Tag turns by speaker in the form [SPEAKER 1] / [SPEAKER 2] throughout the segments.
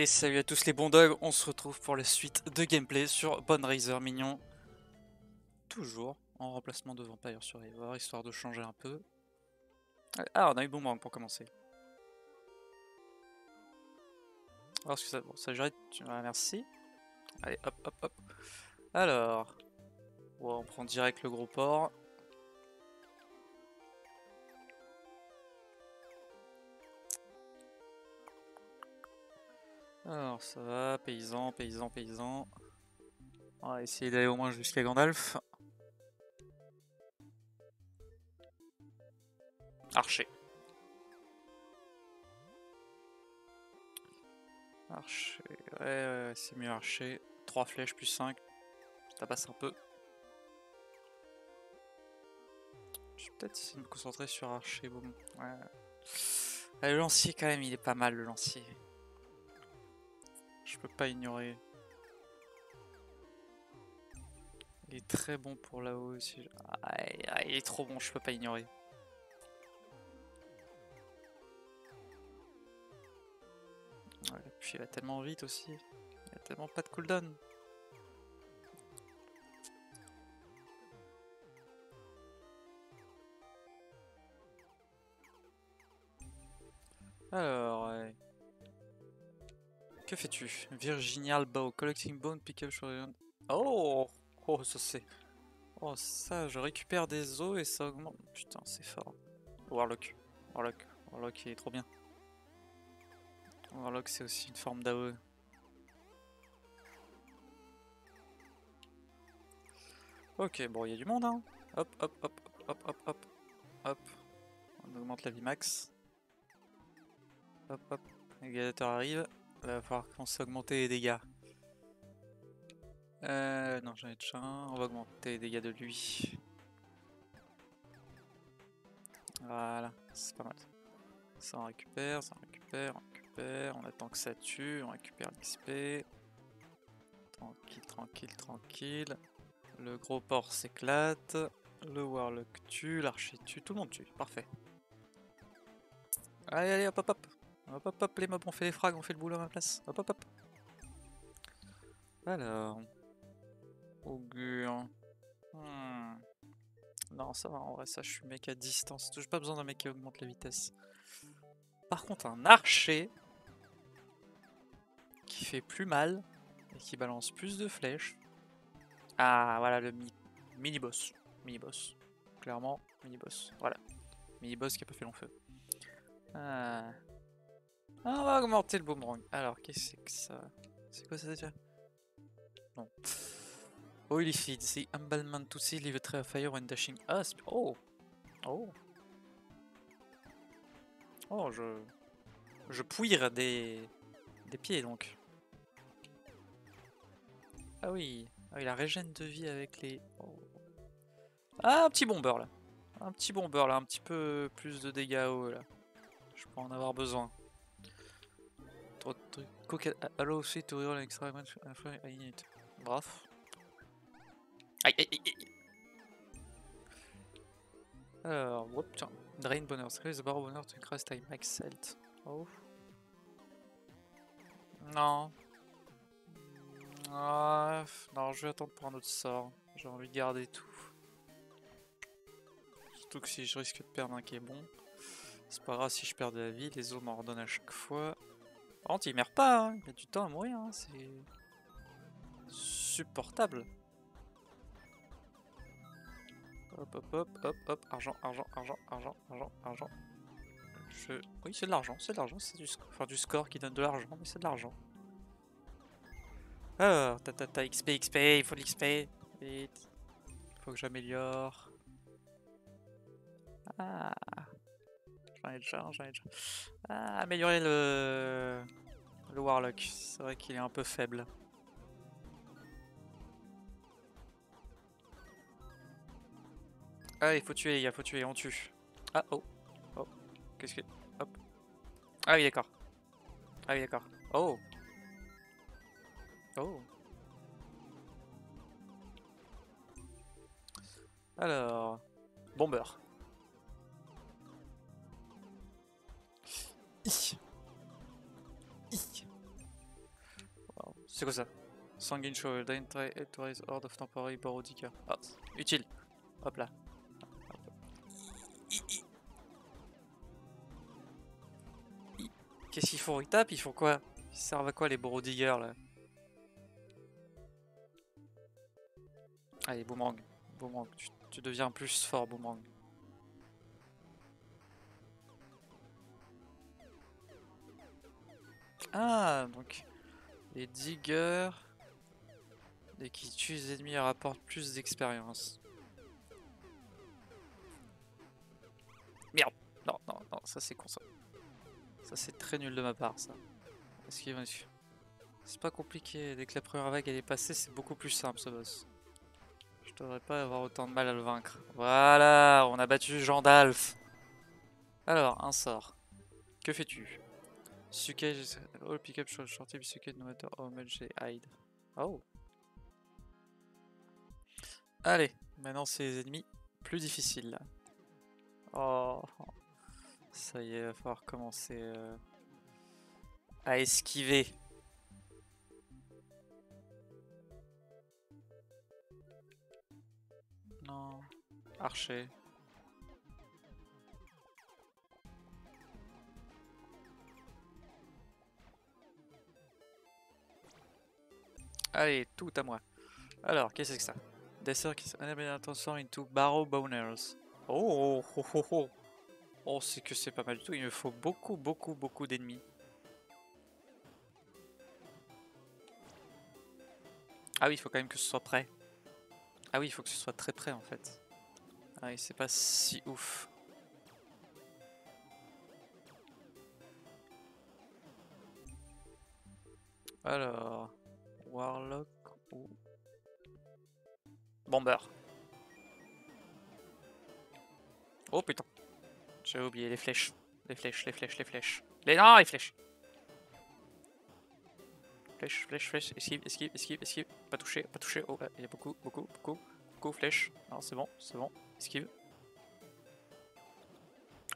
[SPEAKER 1] Et salut à tous les bons dogs, on se retrouve pour la suite de gameplay sur Bonraiser Mignon. Toujours en remplacement de Vampire Survivor, histoire de changer un peu. Ah, on a eu Boomerang pour commencer. Alors, ce que ça, bon, ça j'arrête, merci. Allez, hop, hop, hop. Alors, on prend direct le gros port. Alors ça va, paysan, paysan, paysan. On va essayer d'aller au moins jusqu'à Gandalf. Archer. Archer, ouais, ouais, c'est mieux archer. 3 flèches plus 5, ça passe un peu. Je vais peut-être essayer de me concentrer sur archer, bon. Ouais. le lancier quand même, il est pas mal le lancier. Je peux pas ignorer. Il est très bon pour là-haut aussi. Il est trop bon, je peux pas ignorer. puis il va tellement vite aussi. Il a tellement pas de cooldown. Alors. Que fais-tu? Virginial Bow, collecting bone, pick up Oh Oh, ça c'est... Oh, ça, je récupère des os et ça augmente. Putain, c'est fort. Warlock. Warlock. Warlock, il est trop bien. Warlock, c'est aussi une forme d'AOE. Ok, bon, il y a du monde, hein. Hop, hop, hop, hop, hop, hop, hop. On augmente la vie max. Hop, hop. Le gladiateur arrive. Il va falloir à augmenter les dégâts. Euh, non, j'en ai déjà un. On va augmenter les dégâts de lui. Voilà, c'est pas mal. Ça on récupère, ça on récupère, on récupère. On attend que ça tue, on récupère l'XP. Tranquille, tranquille, tranquille. Le gros porc s'éclate. Le warlock tue, l'archer tue, tout le monde tue. Parfait. Allez, allez, hop, hop, hop. Hop hop hop les mobs, on fait les frags, on fait le boulot à ma place. Hop hop hop. Alors. Augure. Hmm. Non, ça va, en vrai, ça, je suis mec à distance. J'ai pas besoin d'un mec qui augmente la vitesse. Par contre, un archer qui fait plus mal et qui balance plus de flèches. Ah, voilà le mini-boss. Mini-boss. Clairement, mini-boss. Voilà. Mini-boss qui a pas fait long feu. Ah. Ah, on va augmenter le boomerang. Alors, qu'est-ce que ça? C'est quoi ça déjà? Non. Oily feed, the embalment to see leave a of fire when dashing. Ah, oh Oh Oh, je... Je pouire des... des pieds, donc. Ah oui. Ah oui, la régène de vie avec les... Oh. Ah, un petit bomber, là. Un petit bomber, là. Un petit peu plus de dégâts haut, là. Je peux en avoir besoin. Allow aussi to extra unit. Bref. Aïe aïe aïe aïe. Alors, whoop, tiens. Drain bonheur. Increase the bonheur to increase time max. Oh. Non. Non, je vais attendre pour un autre sort. J'ai envie de garder tout. Surtout que si je risque de perdre un qui est bon. C'est pas grave si je perds de la vie, les os m'en redonnent à chaque fois. Par contre, il meurt pas, hein. il met du temps à mourir, hein. c'est supportable. Hop, hop, hop, hop, hop, argent, argent, argent, argent, argent, argent. Je... Oui, c'est de l'argent, c'est de l'argent, c'est du. Enfin, du score qui donne de l'argent, mais c'est de l'argent. Alors, ta ta ta, XP, XP, il faut l'XP. Vite. Il faut que j'améliore. Ah. J'en ai déjà, j'en ai déjà. Ah, améliorer le... le Warlock. C'est vrai qu'il est un peu faible. Ah, il faut tuer, il faut tuer, on tue. Ah, oh. Oh. Qu'est-ce que... Hop. Ah oui, d'accord. Ah oui, d'accord. Oh. Oh. Alors... Bomber. C'est quoi ça Sanguine Show, Drain Try, Authorize Horde of Temporary Borrow Digger. Ah, utile. Hop là. Qu'est-ce qu'ils font Ils tapent Ils font quoi Ils servent à quoi les Borrow Digger là Allez, Boomerang. Boomerang, tu, tu deviens plus fort, Boomerang. Ah, donc les diggers dès qu'ils tuent les ennemis rapportent plus d'expérience. Merde, non, non, non, ça c'est con ça. C'est très nul de ma part ça. Est-ce qu'il va C'est pas compliqué, dès que la première vague est passée c'est beaucoup plus simple ce boss. Je devrais pas avoir autant de mal à le vaincre. Voilà, on a battu Jean d'Alf. Alors, un sort. Que fais-tu? Suke, all pick-up shorty, Suke no matter how much they hide. Oh Allez, maintenant c'est les ennemis plus difficiles. Oh Ça y est, il va falloir commencer euh, à esquiver. Non, archer. Allez, tout à moi. Alors, qu'est-ce que c'est que ça? Desert qui transform into barrow boners. Oh, oh, oh, oh. Oh, c'est que c'est pas mal du tout. Il me faut beaucoup, beaucoup, beaucoup d'ennemis. Ah oui, il faut quand même que ce soit prêt. Ah oui, il faut que ce soit très près en fait. Ah oui, c'est pas si ouf. Alors... Warlock ou... Bomber. Oh putain. J'ai oublié les flèches. Les flèches, les flèches, les flèches. Les... Non, les flèches Flèche, flèche, flèche. Esquive, esquive, esquive, esquive. Pas touché, pas touché. Oh, il y a beaucoup, beaucoup, beaucoup, beaucoup. Flèche. Non, c'est bon, c'est bon. Esquive.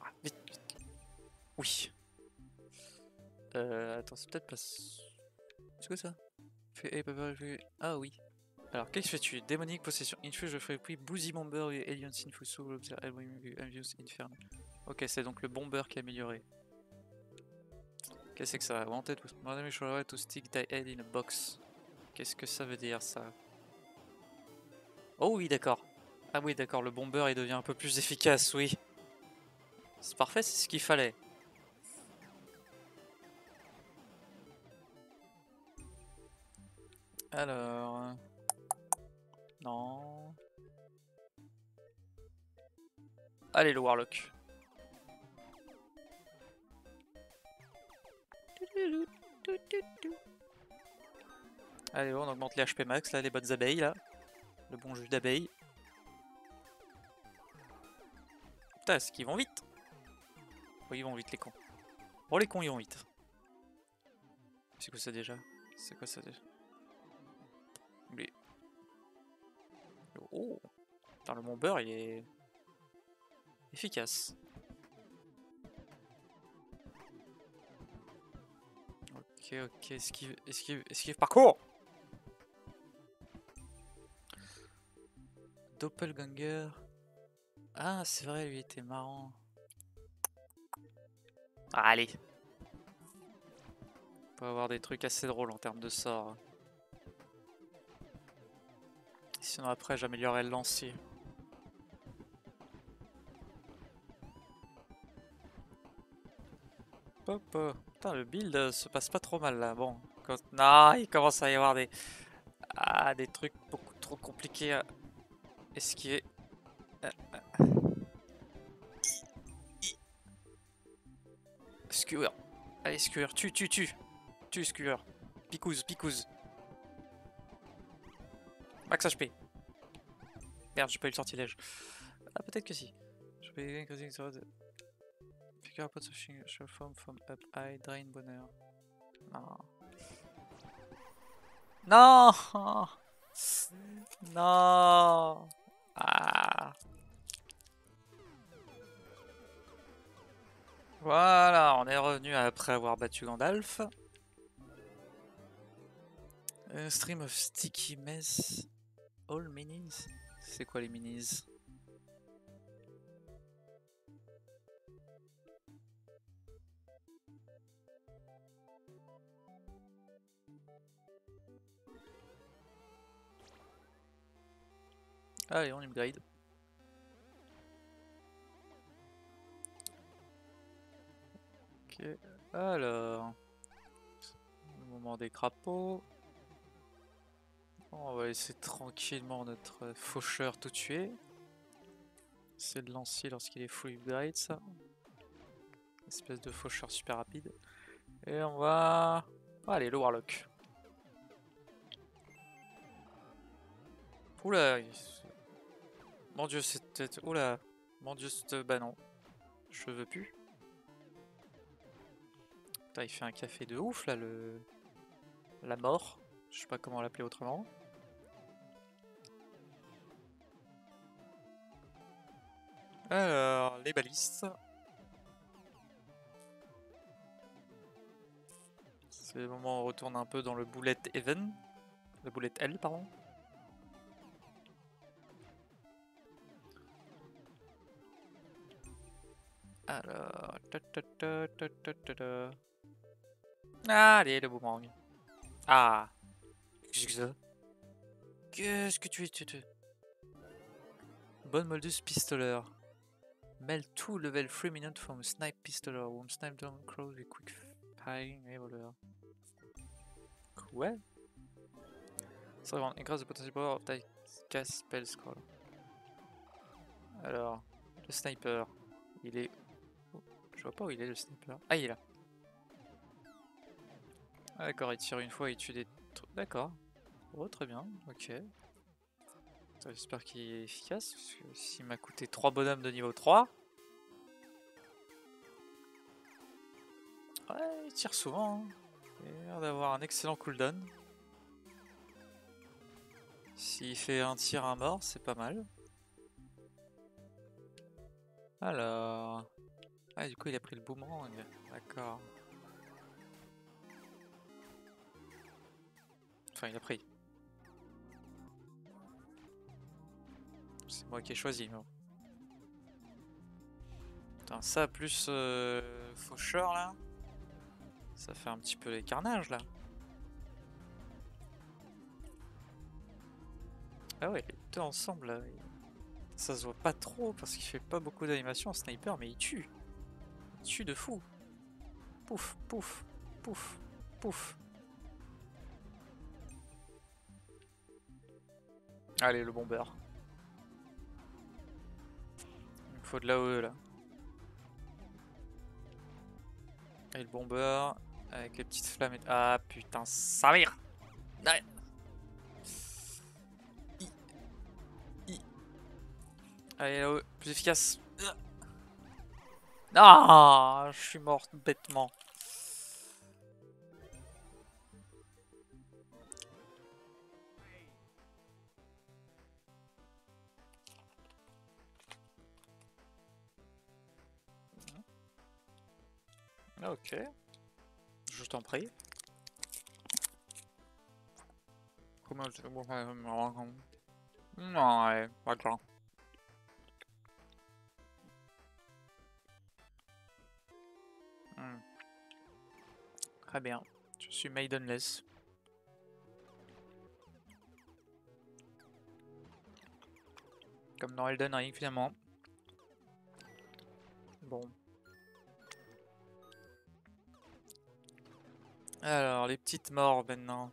[SPEAKER 1] Ah, vite, vite. Oui. Euh, attends, c'est peut-être pas... C'est quoi ça? Ah oui. Alors, qu'est-ce que fais-tu? Démonique possession. Infuse, je ferai puis Boozy Bomber et Alien Sinfusu, Inferno. Ok, c'est donc le bomber qui est amélioré. Qu'est-ce que ça Wanted to stick thy head in a box. Qu'est-ce que ça veut dire ça? Oh oui, d'accord. Ah oui, d'accord, le bomber il devient un peu plus efficace, oui. C'est parfait, c'est ce qu'il fallait. Alors... Non... Allez le Warlock. Allez, on augmente les HP max, là, les bonnes abeilles, là. Le bon jus d'abeille. Putain, est-ce qu'ils vont vite? Oui, ils vont vite, les cons. Oh, les cons, ils vont vite. C'est quoi ça déjà? C'est quoi ça déjà? Oh Dans le bomber, il est efficace. Ok, ok, esquive, esquive, esquive, parcours Doppelganger. Ah, c'est vrai, lui était marrant. Allez. On peut avoir des trucs assez drôles en termes de sorts. Sinon après j'améliorerai le lancier. Hop, Putain, le build euh, se passe pas trop mal là. Bon, il commence à y avoir des ah, des trucs beaucoup trop compliqués à esquiver. Euh, euh. Skewer. Allez, Skewer, tue, tue, tue. Tue, Skewer. Picouse, picouse. Max HP. Merde, j'ai pas eu le sortilège. Ah, peut-être que si. Je vais increasing the figure out show form from up high, drain bonheur. Non. Non Non Ah Voilà, on est revenu après avoir battu Gandalf. Un stream of sticky mess. All minis C'est quoi les minis Allez, on upgrade. Ok, alors. Le moment des crapauds. On va laisser tranquillement notre faucheur tout tuer. C'est de lancer lorsqu'il est full upgrade, ça. Espèce de faucheur super rapide. Et on va... Allez, le Warlock. Oula, mon dieu, c'était... Oula Mon dieu, c'était... Bah non. Je veux plus. Putain, il fait un café de ouf, là, le... La mort. Je sais pas comment l'appeler autrement. Alors, les balistes. C'est le moment où on retourne un peu dans le bullet even. Le bullet L, pardon. Alors... Allez, le boomerang. Ah Qu'est-ce que Qu'est-ce que tu es tu, Bonne Moldus Pistoler. Melt 2 level 3 minutes from Snipe Pistoler. Womb Snipe down crow with quick firing revolver. Quoi Ça va increase the potential power of cast spell scroll. Alors, le sniper, il est je vois pas où il est le sniper. Ah, il est là. Ah, d'accord, il tire une fois il tue des trucs. D'accord. Oh, très bien. Ok. J'espère qu'il est efficace. Parce que s'il m'a coûté 3 bonhommes de niveau 3. Ouais, il tire souvent. Hein. Il a l'air d'avoir un excellent cooldown. S'il fait un tir à mort, c'est pas mal. Alors... Ah, du coup, il a pris le boomerang. D'accord. Enfin, il a pris. Moi qui ai choisi, non Putain, ça plus euh, faucheur là. Ça fait un petit peu les carnages là. Ah ouais, les deux ensemble là. Ça se voit pas trop parce qu'il fait pas beaucoup d'animation en sniper, mais il tue tue de fou. Pouf, pouf, pouf, pouf. Allez, le bomber. Faut de la haut là. Et le bomber avec les petites flammes. Ah putain, ça vire. Allez, là-haut, plus efficace. Ah, je suis morte bêtement. Ok. Je t'en prie. Comment je... Non, ouais, pas grand. Très bien. Je suis maidenless. Comme dans Elden Ring finalement. Bon. Alors, les petites morts maintenant.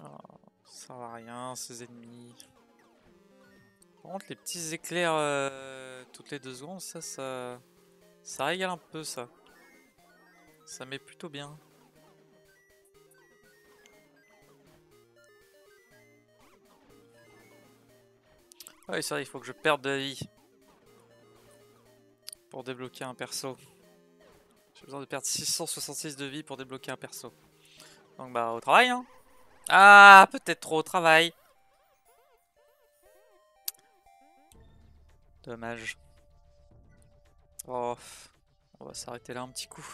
[SPEAKER 1] Oh, ça va rien, ces ennemis. Par contre, les petits éclairs euh, toutes les deux secondes, ça, ça, ça régale un peu ça. Ça met plutôt bien. Ah oui, c'est vrai, il faut que je perde de la vie. Pour débloquer un perso. J'ai besoin de perdre 666 de vie pour débloquer un perso. Donc bah au travail hein. Ah peut-être trop au travail. Dommage. Oh, on va s'arrêter là un petit coup.